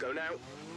Go now.